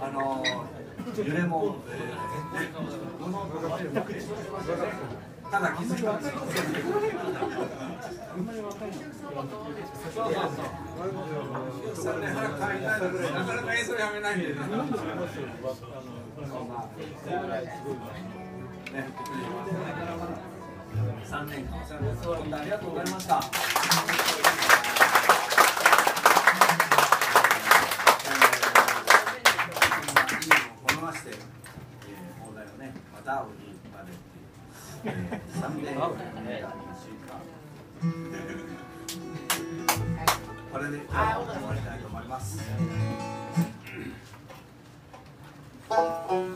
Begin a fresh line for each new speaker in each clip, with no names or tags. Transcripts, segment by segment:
あの揺れも、ただ気づいたんですよ。なかなか演奏やめないんでね。3年間お世話になって本当ありがとうございました。まして、えー、放題をね、また会う日までっていう、えー、3年間これで今日は終わりたいと思います。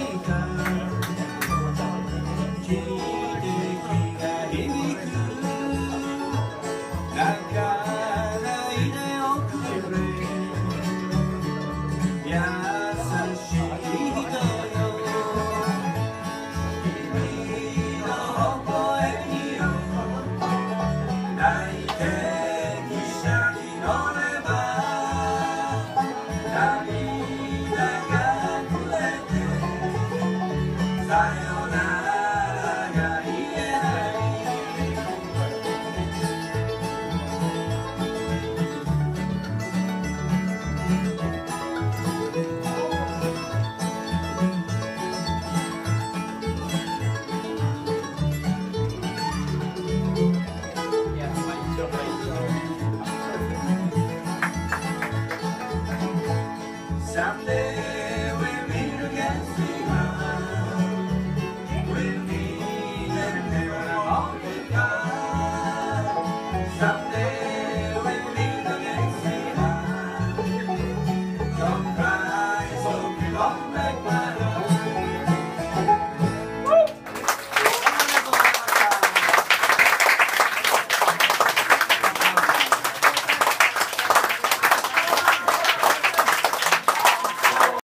aceitar